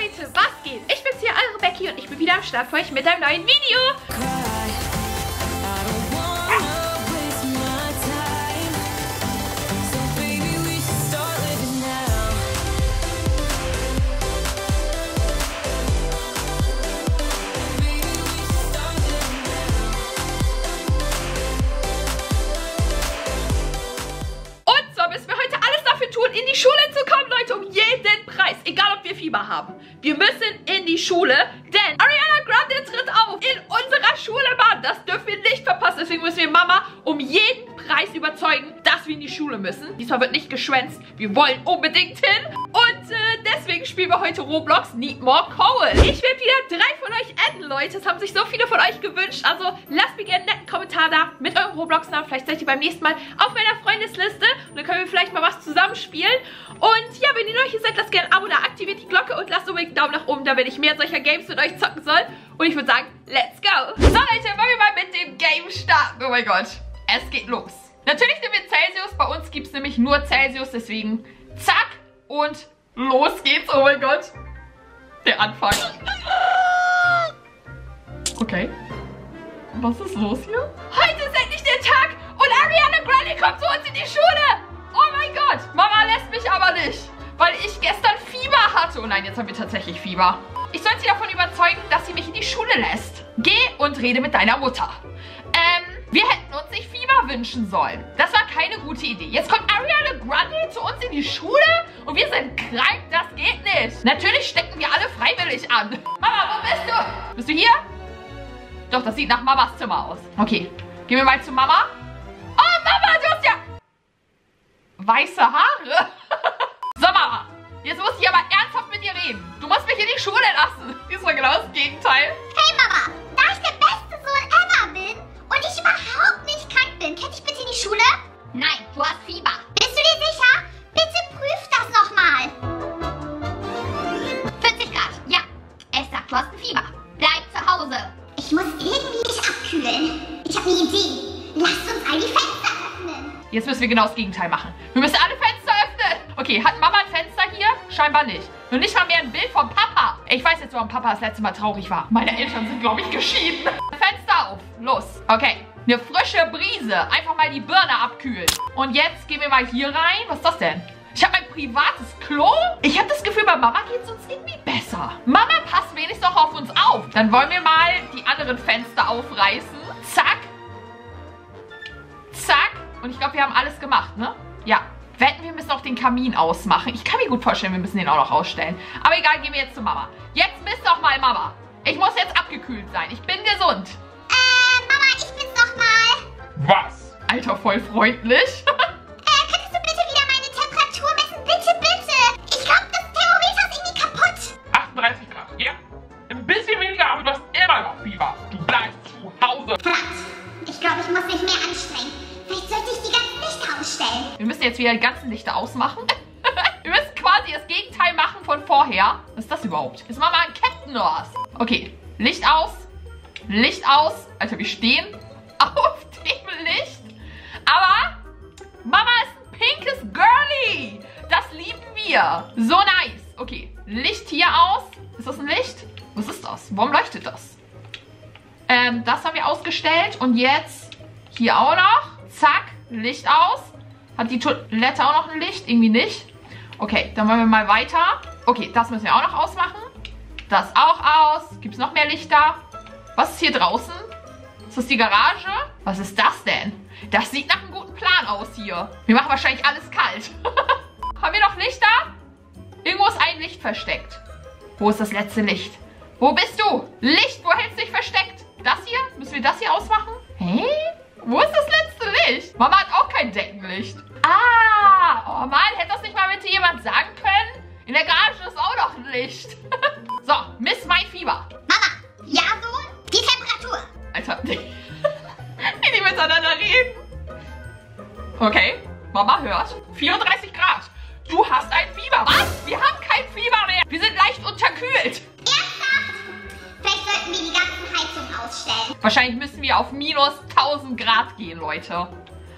Leute, was geht? Ich bin's hier, eure Becky und ich bin wieder am Start für euch mit einem neuen Video. Tun, in die Schule zu kommen, Leute, um jeden Preis. Egal, ob wir Fieber haben. Wir müssen in die Schule, denn Ariana Grande tritt auf in unserer Schule, Mann. Das dürfen wir nicht verpassen. Deswegen müssen wir Mama um jeden Preis überzeugen, dass wir in die Schule müssen. Diesmal wird nicht geschwänzt. Wir wollen unbedingt hin. Und äh, deswegen spielen wir heute Roblox Need More Coal. Ich werde wieder drei von euch adden, Leute. Das haben sich so viele von euch gewünscht. Also lasst mir gerne einen netten Kommentar da mit eurem Roblox-Namen. Vielleicht seid ihr beim nächsten Mal auf meiner Freundesliste. Und dann können wir vielleicht mal was zusammenspielen. Und ja, wenn ihr neu hier seid, lasst gerne ein Abo da, aktiviert die Glocke und lasst unbedingt einen Daumen nach oben, da wenn ich mehr solcher Games mit euch zocken soll. Und ich würde sagen, let's go. So Leute, wollen wir mal mit dem Game starten. Oh mein Gott, es geht los. Natürlich nehmen wir Celsius, bei uns gibt es nämlich nur Celsius, deswegen zack und los geht's. Oh mein Gott, der Anfang. Okay, was ist los hier? Heute ist endlich der Tag und Ariana Grande kommt zu uns in die Schule. Oh mein Gott, Mama lässt mich aber nicht, weil ich gestern Fieber hatte. Oh nein, jetzt haben wir tatsächlich Fieber. Ich soll sie davon überzeugen, dass sie mich in die Schule lässt. Geh und rede mit deiner Mutter. Ähm, wir hätten wünschen sollen. Das war keine gute Idee. Jetzt kommt Ariana Grande zu uns in die Schule und wir sind krank. Das geht nicht. Natürlich stecken wir alle freiwillig an. Mama, wo bist du? Bist du hier? Doch, das sieht nach Mamas Zimmer aus. Okay, gehen wir mal zu Mama. Oh, Mama, du hast ja weiße Haare. so, Mama, jetzt muss ich aber ernsthaft mit dir reden. Du musst mich in die Schule lassen. Diesmal genau das Gegenteil. Hey Mama, müssen wir genau das Gegenteil machen. Wir müssen alle Fenster öffnen. Okay, hat Mama ein Fenster hier? Scheinbar nicht. Und nicht mal mehr ein Bild vom Papa. Ich weiß jetzt, warum Papa das letzte Mal traurig war. Meine Eltern sind, glaube ich, geschieden. Fenster auf. Los. Okay. Eine frische Brise. Einfach mal die Birne abkühlen. Und jetzt gehen wir mal hier rein. Was ist das denn? Ich habe mein privates Klo. Ich habe das Gefühl, bei Mama geht es uns irgendwie besser. Mama passt wenigstens noch auf uns auf. Dann wollen wir mal die anderen Fenster aufreißen. Und ich glaube, wir haben alles gemacht, ne? Ja. Wetten, wir müssen auch den Kamin ausmachen. Ich kann mir gut vorstellen, wir müssen den auch noch ausstellen. Aber egal, gehen wir jetzt zu Mama. Jetzt bist doch mal Mama. Ich muss jetzt abgekühlt sein. Ich bin gesund. Äh, Mama, ich bin's nochmal. Was? Alter, voll freundlich. Wir jetzt die ganzen Lichter ausmachen. wir müssen quasi das Gegenteil machen von vorher. Was ist das überhaupt? Ist Mama ein Captain oder was? Okay, Licht aus. Licht aus. Alter, wir stehen auf dem Licht. Aber Mama ist ein pinkes Girlie. Das lieben wir. So nice. Okay, Licht hier aus. Ist das ein Licht? Was ist das? Warum leuchtet das? Ähm, das haben wir ausgestellt. Und jetzt hier auch noch. Zack, Licht aus. Hat die Toilette auch noch ein Licht? Irgendwie nicht. Okay, dann wollen wir mal weiter. Okay, das müssen wir auch noch ausmachen. Das auch aus. Gibt es noch mehr Lichter? Was ist hier draußen? Ist das die Garage? Was ist das denn? Das sieht nach einem guten Plan aus hier. Wir machen wahrscheinlich alles kalt. Haben wir noch Lichter? Irgendwo ist ein Licht versteckt. Wo ist das letzte Licht? Wo bist du? Licht, wo hältst du dich versteckt? Das hier? Müssen wir das hier ausmachen? Hä? Wo ist das letzte Licht? Mama hat auch kein Deckenlicht. Oh Mann, hätte das nicht mal bitte jemand sagen können? In der Garage ist auch noch ein Licht. so, miss mein Fieber. Mama, ja, Sohn? Die Temperatur. Alter, wie die miteinander reden. Okay, Mama hört. 34 Grad. Du hast ein Fieber. Was? Wir haben kein Fieber mehr. Wir sind leicht unterkühlt. Ernsthaft? Vielleicht sollten wir die ganzen Heizungen ausstellen. Wahrscheinlich müssen wir auf minus 1000 Grad gehen, Leute.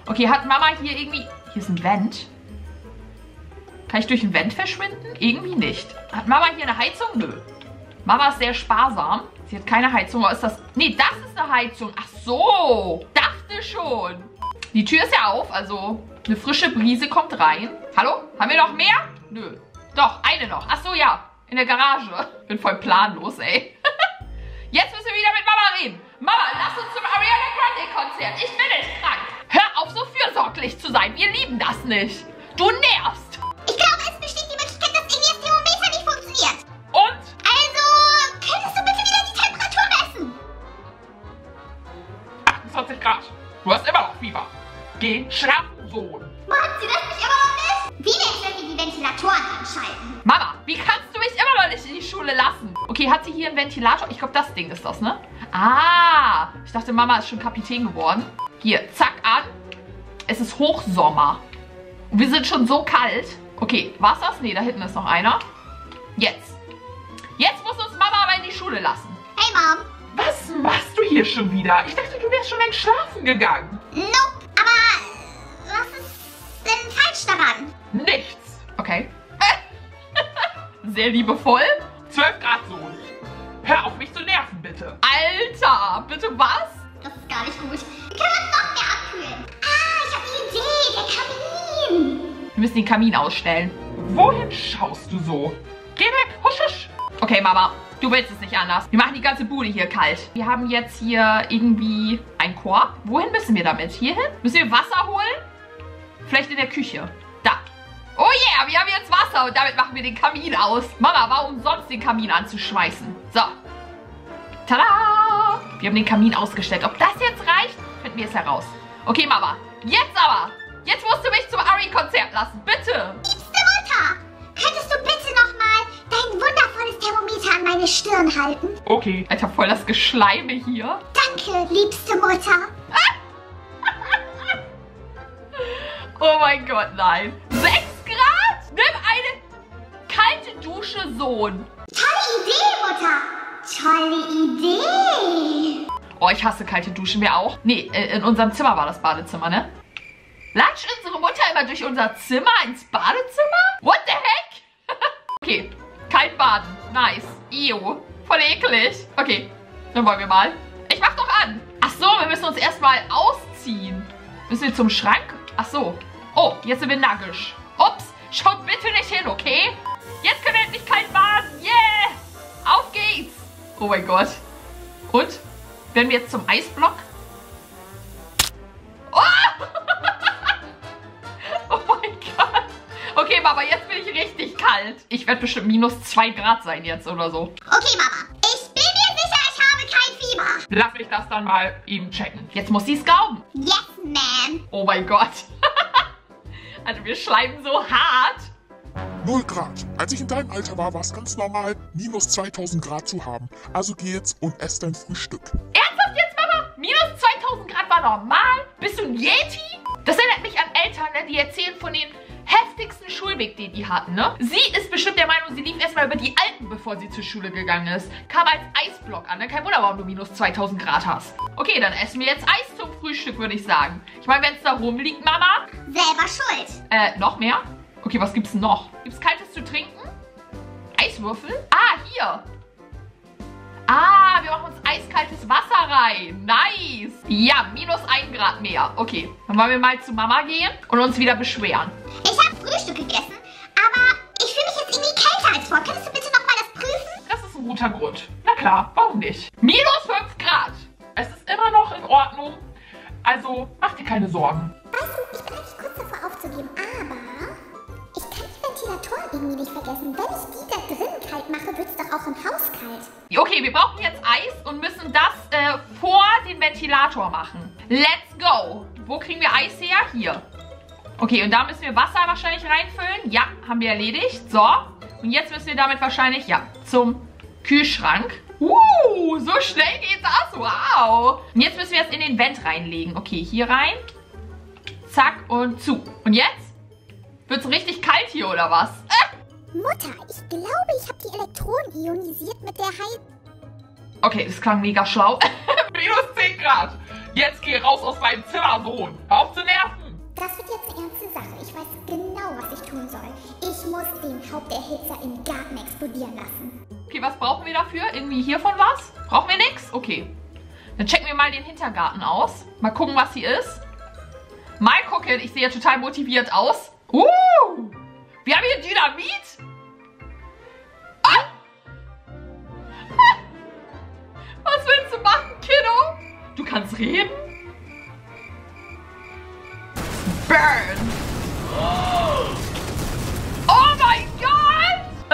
Okay, hat Mama hier irgendwie... Hier ist ein Vent. Kann ich durch ein Vent verschwinden? Irgendwie nicht. Hat Mama hier eine Heizung? Nö. Mama ist sehr sparsam. Sie hat keine Heizung. Oder ist das... Nee, das ist eine Heizung. Ach so. Dachte schon. Die Tür ist ja auf, also eine frische Brise kommt rein. Hallo? Haben wir noch mehr? Nö. Doch, eine noch. Ach so, ja. In der Garage. Bin voll planlos, ey. Jetzt müssen wir wieder mit Mama reden. Mama, lass uns zum Ariana Grande Konzert. Ich bin nicht krank. Hör auf, so fürsorglich zu sein. Wir lieben das nicht. Du nervst. Geh schlafen, Sohn. Mann, sie lässt mich immer noch nicht. Wie wenn wir die Ventilatoren anschalten? Mama, wie kannst du mich immer noch nicht in die Schule lassen? Okay, hat sie hier einen Ventilator? Ich glaube, das Ding ist das, ne? Ah, ich dachte, Mama ist schon Kapitän geworden. Hier, zack, an. Es ist Hochsommer. Wir sind schon so kalt. Okay, war's das? Nee, da hinten ist noch einer. Jetzt. Jetzt muss uns Mama aber in die Schule lassen. Hey, Mom. Was machst du hier schon wieder? Ich dachte, du wärst schon längst schlafen gegangen. Nope. Nichts. Okay. Sehr liebevoll. 12 Grad, Sohn. Hör auf, mich zu nerven, bitte. Alter, bitte was? Das ist gar nicht gut. Wir können uns noch mehr abkühlen. Ah, ich habe eine Idee. Der Kamin. Wir müssen den Kamin ausstellen. Wohin schaust du so? Geh weg, husch, husch. Okay, Mama, du willst es nicht anders. Wir machen die ganze Bude hier kalt. Wir haben jetzt hier irgendwie einen Korb. Wohin müssen wir damit? Hierhin? Müssen wir Wasser holen? Vielleicht in der Küche. Oh yeah, wir haben jetzt Wasser und damit machen wir den Kamin aus. Mama, warum sonst den Kamin anzuschmeißen? So. Tada! Wir haben den Kamin ausgestellt. Ob das jetzt reicht, finden wir es heraus. Okay, Mama. Jetzt aber. Jetzt musst du mich zum Ari-Konzert lassen. Bitte. Liebste Mutter, könntest du bitte nochmal dein wundervolles Thermometer an meine Stirn halten? Okay. Alter, voll das Geschleime hier. Danke, liebste Mutter. Oh mein Gott, nein. Dusche, Sohn. Tolle Idee, Mutter. Tolle Idee. Oh, ich hasse kalte Duschen, wir auch. Nee, äh, in unserem Zimmer war das Badezimmer, ne? Latscht unsere Mutter immer durch unser Zimmer ins Badezimmer? What the heck? okay, kalt baden. Nice. Ew. Voll eklig. Okay, dann wollen wir mal. Ich mach doch an. Ach so, wir müssen uns erstmal ausziehen. Müssen wir zum Schrank? Ach so. Oh, jetzt sind wir nackig. Ups, schaut bitte nicht hin, okay? Jetzt können wir endlich kalt baden. Yeah! Auf geht's. Oh mein Gott. Und? Werden wir jetzt zum Eisblock? Oh! oh mein Gott. Okay, Mama, jetzt bin ich richtig kalt. Ich werde bestimmt minus 2 Grad sein jetzt oder so. Okay, Mama. Ich bin mir sicher, ich habe kein Fieber. Lass mich das dann mal eben checken. Jetzt muss sie es glauben. Yes, ma'am. Oh mein Gott. also wir schleimen so hart. 0 Grad. Als ich in deinem Alter war, war es ganz normal, minus 2000 Grad zu haben. Also geh jetzt und ess dein Frühstück. Ernsthaft jetzt, Mama? Minus 2000 Grad war normal? Bist du ein Yeti? Das erinnert mich an Eltern, ne? die erzählen von den heftigsten Schulweg, den die hatten, ne? Sie ist bestimmt der Meinung, sie lief erstmal über die Alpen, bevor sie zur Schule gegangen ist. Kam als Eisblock an, ne? Kein Wunder, warum du minus 2000 Grad hast. Okay, dann essen wir jetzt Eis zum Frühstück, würde ich sagen. Ich meine, wenn es da rumliegt, Mama. Selber schuld. Äh, noch mehr? Okay, was gibt's noch? Gibt's kaltes zu trinken? Eiswürfel? Ah, hier. Ah, wir machen uns eiskaltes Wasser rein. Nice. Ja, minus ein Grad mehr. Okay, dann wollen wir mal zu Mama gehen und uns wieder beschweren. Ich habe Frühstück gegessen, aber ich fühle mich jetzt irgendwie kälter als vor. Könntest du bitte nochmal das prüfen? Das ist ein guter Grund. Na klar, warum nicht? Minus 5 Grad. Es ist immer noch in Ordnung. Also mach dir keine Sorgen. Weißt du, ich bin eigentlich kurz davor aufzugeben, aber Ventilatoren irgendwie nicht vergessen. Wenn ich die da drin kalt mache, wird es doch auch im Haus kalt. Okay, wir brauchen jetzt Eis und müssen das äh, vor den Ventilator machen. Let's go. Wo kriegen wir Eis her? Hier. Okay, und da müssen wir Wasser wahrscheinlich reinfüllen. Ja, haben wir erledigt. So. Und jetzt müssen wir damit wahrscheinlich, ja, zum Kühlschrank. Uh, so schnell geht das. Wow. Und jetzt müssen wir es in den Vent reinlegen. Okay, hier rein. Zack und zu. Und jetzt? Wird's richtig kalt hier, oder was? Äh. Mutter, ich glaube, ich habe die Elektronen ionisiert mit der Heil... Okay, das klang mega schlau. Minus 10 Grad. Jetzt geh raus aus meinem Zimmer, Sohn. Hör auf zu nerven. Das wird jetzt eine ernste Sache. Ich weiß genau, was ich tun soll. Ich muss den Haupterhitzer im Garten explodieren lassen. Okay, was brauchen wir dafür? Irgendwie hiervon was? Brauchen wir nichts? Okay. Dann checken wir mal den Hintergarten aus. Mal gucken, was hier ist. Mal gucken. Ich sehe total motiviert aus. Uh! Wir haben hier Dynamit. Ah! Ah! Was willst du machen, Kiddo? Du kannst reden? Burn! Oh mein Gott!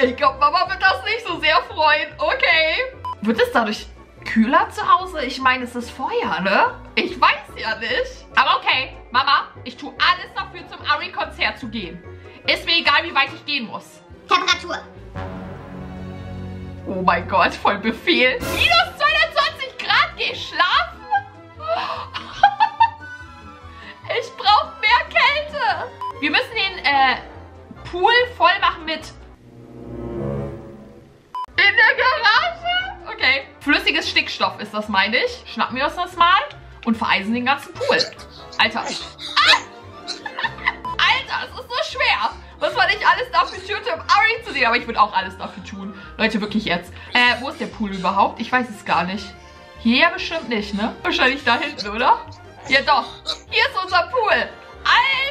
Äh, ich glaube, Mama wird das nicht so sehr freuen. Okay. Wird es dadurch kühler zu Hause? Ich meine, es ist Feuer, ne? Ich weiß ja nicht. Aber okay, Mama, ich tue alles dafür, zum Ari-Konzert zu gehen. Ist mir egal, wie weit ich gehen muss. Temperatur. Oh mein Gott, voll Befehl. Minus 220 Grad, geh schlafen? Ich brauche mehr Kälte. Wir müssen den äh, Pool voll machen mit... In der Garage? Okay. Flüssiges Stickstoff ist das, meine ich. Schnappen wir uns das mal und vereisen den ganzen Pool. Alter. Ah! Alter, es ist so schwer. Was man nicht alles dafür tut, um Ari zu sehen. Aber ich würde auch alles dafür tun. Leute, wirklich jetzt. Äh, wo ist der Pool überhaupt? Ich weiß es gar nicht. Hier bestimmt nicht, ne? Wahrscheinlich da hinten, oder? Ja doch. Hier ist unser Pool.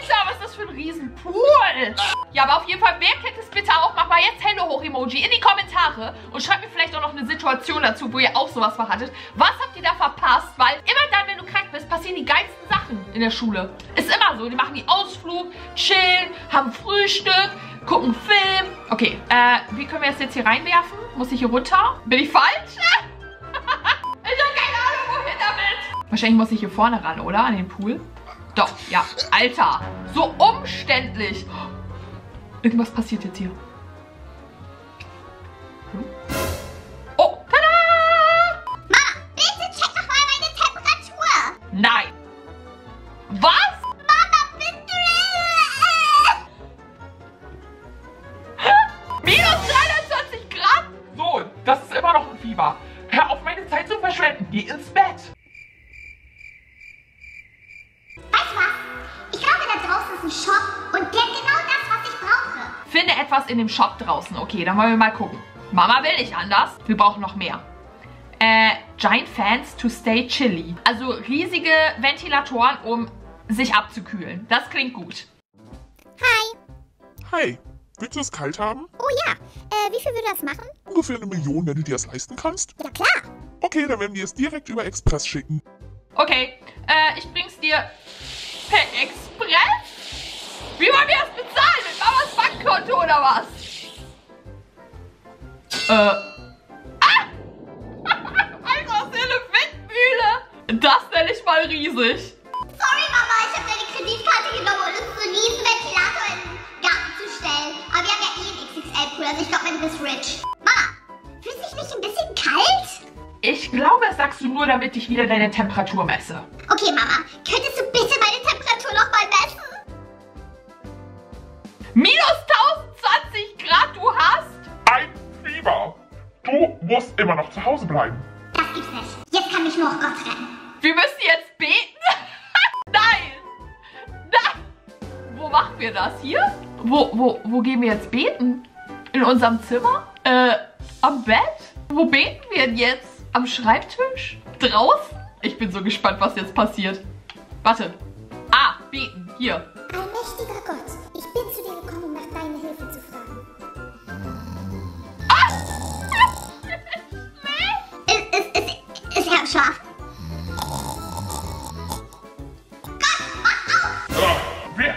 Alter, was ist das für ein Riesenpool? Ja, aber auf jeden Fall, wer kennt es bitte auch? Mach mal jetzt Hände hoch, Emoji, in die Kommentare. Und schreibt mir vielleicht auch noch eine Situation dazu, wo ihr auch sowas mal hattet. Was habt ihr da verpasst? Weil immer dann, wenn du krank bist, passieren die geilsten Sachen in der Schule. Ist immer so. Die machen die Ausflug, chillen, haben Frühstück, gucken Film. Okay, äh, wie können wir das jetzt hier reinwerfen? Muss ich hier runter? Bin ich falsch? ich habe keine Ahnung, wohin damit. Wahrscheinlich muss ich hier vorne ran, oder? An den Pool. Doch, ja. Alter, so umständlich. Irgendwas passiert jetzt hier. In dem Shop draußen. Okay, dann wollen wir mal gucken. Mama will nicht anders. Wir brauchen noch mehr. Äh, Giant Fans to stay chilly. Also riesige Ventilatoren, um sich abzukühlen. Das klingt gut. Hi. Hi, willst du es kalt haben? Oh ja. Äh, wie viel würde das machen? Ungefähr eine Million, wenn du dir das leisten kannst. Ja klar. Okay, dann werden wir es direkt über Express schicken. Okay, äh, ich bring's dir per Express? Wie wollen wir das bezahlen? Mit Mamas Bankkonto oder was? Äh. Ah! Alter, ist eine Windmühle. Das nenne ich mal riesig. Sorry, Mama, ich habe deine Kreditkarte genommen, um uns so einen riesen Ventilator in den Garten zu stellen. Aber wir haben ja eh einen XXL-Pool, also ich glaube, du bist rich. Mama, fühlst du dich nicht ein bisschen kalt? Ich glaube, das sagst du nur, damit ich wieder deine Temperatur messe. Okay, Mama, könntest du bitte musst immer noch zu Hause bleiben. Das gibt's nicht. Jetzt kann mich nur noch Gott retten. Wir müssen jetzt beten? Nein! Nein! Wo machen wir das? Hier? Wo, wo, wo gehen wir jetzt beten? In unserem Zimmer? Äh, am Bett? Wo beten wir denn jetzt? Am Schreibtisch? Draußen? Ich bin so gespannt, was jetzt passiert. Warte. Ah, beten. Hier. Allmächtiger Gott,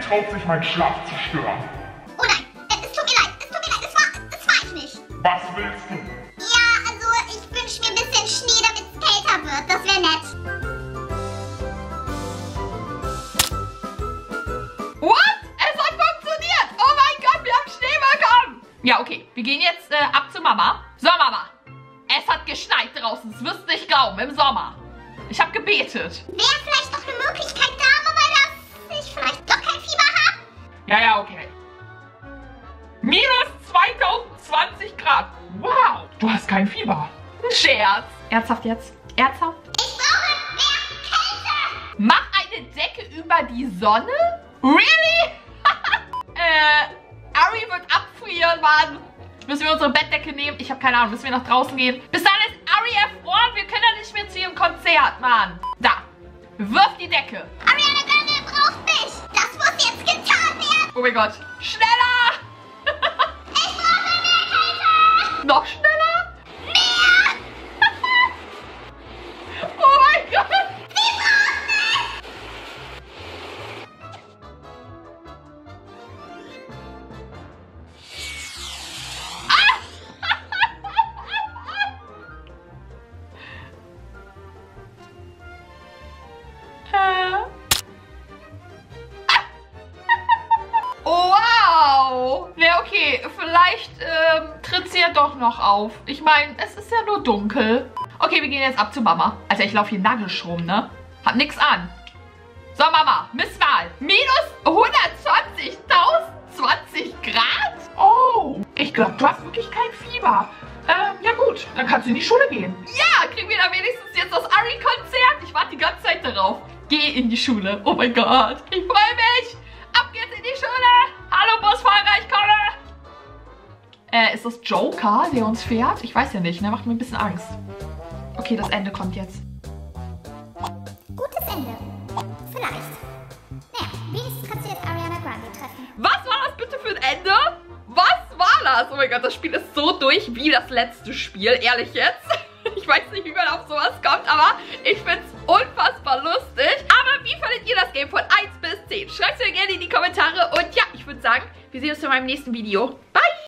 traut sich, meinen Schlaf zu stören? Oh nein, es tut mir leid, es tut mir leid, das war, das war ich nicht. Was willst du? Ja, also ich wünsche mir ein bisschen Schnee, damit es kälter wird. Das wäre nett. What? Es hat funktioniert! Oh mein Gott, wir haben Schnee bekommen! Ja, okay. Wir gehen jetzt äh, ab zu Mama. So, Mama. Es hat geschneit draußen. Das wirst du nicht glauben. Im Sommer. Ich habe gebetet. Wäre Ja, ja, okay. Minus 2020 Grad. Wow, du hast kein Fieber. Ein Scherz. Ernsthaft jetzt? Ernsthaft? Ich brauche mehr Kälte. Mach eine Decke über die Sonne? Really? äh, Ari wird abfrieren, Mann. Müssen wir unsere Bettdecke nehmen? Ich habe keine Ahnung. Müssen wir nach draußen gehen? Bis dann ist Ari erfroren. Wir können ja nicht mehr zu ihrem Konzert, Mann. Da. Wirf die Decke. Ariana Grande braucht mich. Oh mein Gott. Schneller! Ich brauche mehr Kälte. Noch Ja, okay, vielleicht ähm, tritt sie ja doch noch auf. Ich meine, es ist ja nur dunkel. Okay, wir gehen jetzt ab zu Mama. Alter, ich laufe hier nagisch rum, ne? Hab nix an. So, Mama, Misswahl. Minus 120.020 Grad? Oh, ich glaube, du hast wirklich kein Fieber. Ähm, ja gut, dann kannst du in die Schule gehen. Ja, kriegen wir da wenigstens jetzt das Ari-Konzert? Ich warte die ganze Zeit darauf. Geh in die Schule. Oh mein Gott, ich freue mich. Ab geht's in die Schule. Hallo, Busfahrer, ich komme. Äh, ist das Joker, der uns fährt? Ich weiß ja nicht, ne? Macht mir ein bisschen Angst. Okay, das Ende kommt jetzt. Gutes Ende. Vielleicht. Naja, wenigstens kannst du jetzt Ariana Grande treffen. Was war das bitte für ein Ende? Was war das? Oh mein Gott, das Spiel ist so durch wie das letzte Spiel. Ehrlich jetzt. Ich weiß nicht, wie man auf sowas kommt, aber ich finde es unfassbar lustig. Aber wie fandet ihr das Game von 1 bis 10? Schreibt es mir gerne in die Kommentare. Und ja, ich würde sagen, wir sehen uns in meinem nächsten Video.